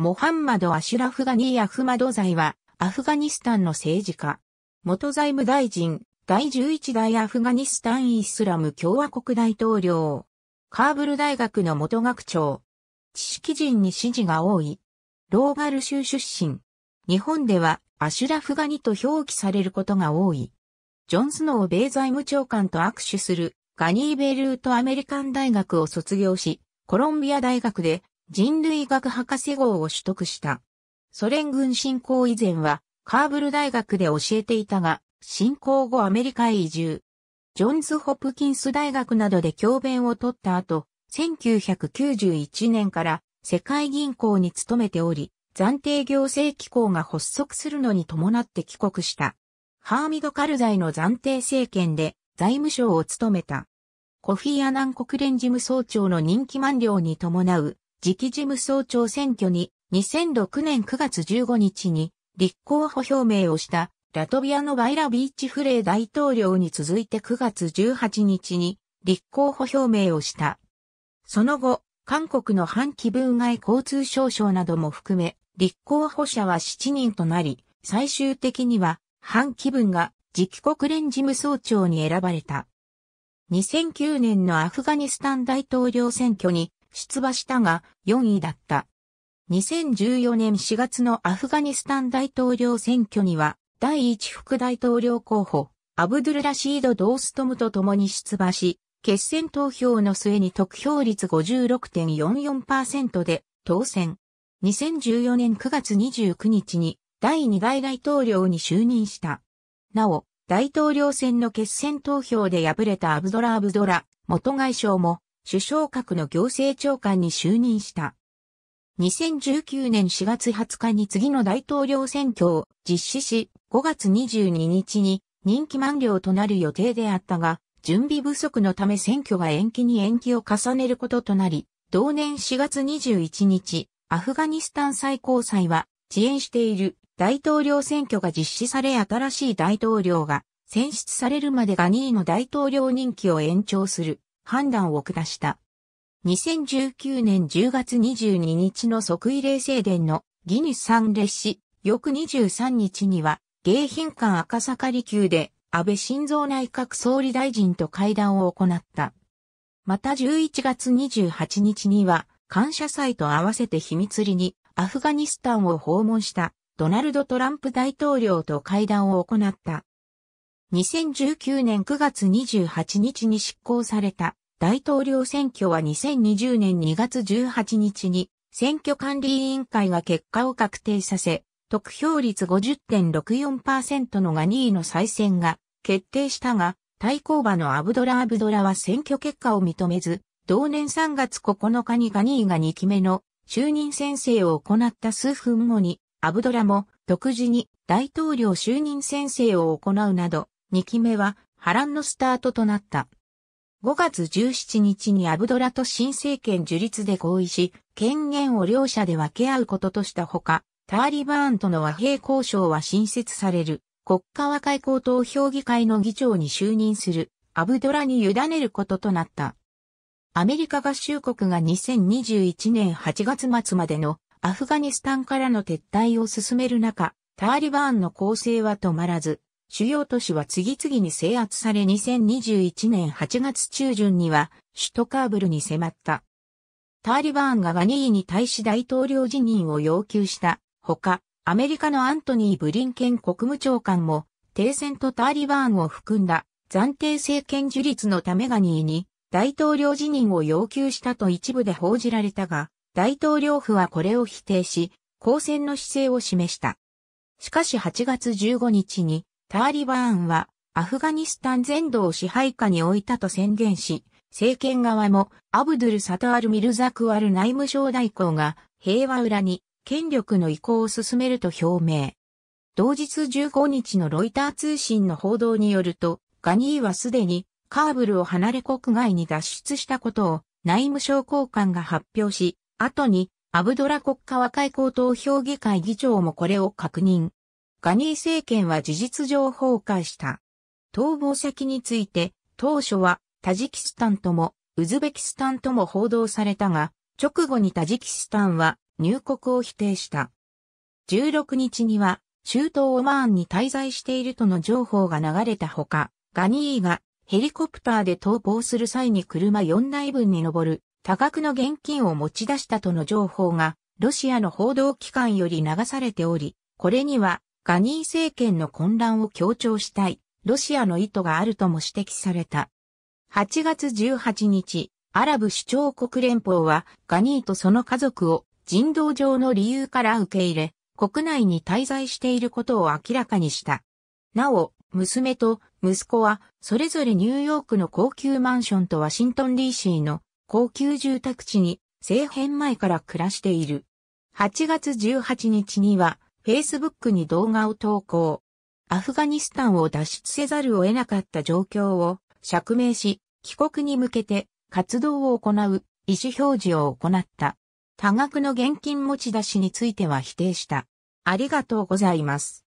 モハンマド・アシュラフ・ガニー・アフマドザイは、アフガニスタンの政治家。元財務大臣、第11代アフガニスタンイスラム共和国大統領。カーブル大学の元学長。知識人に支持が多い。ローガル州出身。日本ではアシュラフガニと表記されることが多い。ジョン・スノー米財務長官と握手するガニーベルートアメリカン大学を卒業し、コロンビア大学で人類学博士号を取得した。ソ連軍侵攻以前はカーブル大学で教えていたが、侵攻後アメリカへ移住。ジョンズ・ホプキンス大学などで教鞭を取った後、1991年から世界銀行に勤めており、暫定行政機構が発足するのに伴って帰国した。ハーミド・カルザイの暫定政権で財務省を務めた。コフィ・アナン国連事務総長の任期満了に伴う次期事務総長選挙に2006年9月15日に立候補表明をしたラトビアのバイラビーチフレー大統領に続いて9月18日に立候補表明をした。その後、韓国の反気分外交通省省なども含め、立候補者は7人となり、最終的には反気分が次期国連事務総長に選ばれた。2009年のアフガニスタン大統領選挙に出馬したが4位だった。2014年4月のアフガニスタン大統領選挙には第一副大統領候補アブドゥルラシード・ドーストムと共に出馬し、決選投票の末に得票率56.44%で当選。2014年9月29日に第2代大統領に就任した。なお、大統領選の決選投票で敗れたアブドラ・アブドラ元外相も首相閣の行政長官に就任した。2019年4月20日に次の大統領選挙を実施し、5月22日に任期満了となる予定であったが、準備不足のため選挙が延期に延期を重ねることとなり、同年4月21日、アフガニスタン最高裁は遅延している大統領選挙が実施され新しい大統領が選出されるまでガニーの大統領任期を延長する判断を下した。2019年10月22日の即位礼正殿のギニス参列し、翌23日には迎賓館赤坂離宮で安倍晋三内閣総理大臣と会談を行った。また11月28日には感謝祭と合わせて秘密裏にアフガニスタンを訪問したドナルド・トランプ大統領と会談を行った。2019年9月28日に執行された大統領選挙は2020年2月18日に選挙管理委員会が結果を確定させ、得票率50.64%のガニーの再選が決定したが、対抗馬のアブドラ・アブドラは選挙結果を認めず、同年3月9日にガニーが2期目の就任宣誓を行った数分後に、アブドラも独自に大統領就任宣誓を行うなど、2期目は波乱のスタートとなった。5月17日にアブドラと新政権樹立で合意し、権限を両者で分け合うこととしたほか、ターリバーンとの和平交渉は新設される国家和解高等評議会の議長に就任するアブドラに委ねることとなった。アメリカ合衆国が2021年8月末までのアフガニスタンからの撤退を進める中、ターリバーンの攻勢は止まらず、主要都市は次々に制圧され2021年8月中旬には首都カーブルに迫った。ターリバーンがガニーに対し大統領辞任を要求したほか、アメリカのアントニー・ブリンケン国務長官も停戦とターリバーンを含んだ暫定政権樹立のためガニーに大統領辞任を要求したと一部で報じられたが、大統領府はこれを否定し、交戦の姿勢を示した。しかし8月15日にターリバーンはアフガニスタン全土を支配下に置いたと宣言し、政権側もアブドゥル・サタール・ミルザクワル内務省代行が平和裏に権力の移行を進めると表明。同日15日のロイター通信の報道によると、ガニーはすでにカーブルを離れ国外に脱出したことを内務省高官が発表し、後にアブドラ国家和解高等評議会議長もこれを確認。ガニー政権は事実上崩壊した。逃亡先について、当初はタジキスタンともウズベキスタンとも報道されたが、直後にタジキスタンは入国を否定した。16日には、中東オマーンに滞在しているとの情報が流れたほか、ガニーがヘリコプターで逃亡する際に車4台分に上る多額の現金を持ち出したとの情報がロシアの報道機関より流されており、これにはガニー政権の混乱を強調したいロシアの意図があるとも指摘された。8月18日、アラブ首長国連邦はガニーとその家族を人道上の理由から受け入れ、国内に滞在していることを明らかにした。なお、娘と息子はそれぞれニューヨークの高級マンションとワシントン DC の高級住宅地に政変前から暮らしている。8月18日には Facebook に動画を投稿。アフガニスタンを脱出せざるを得なかった状況を釈明し、帰国に向けて活動を行う意思表示を行った。多額の現金持ち出しについては否定した。ありがとうございます。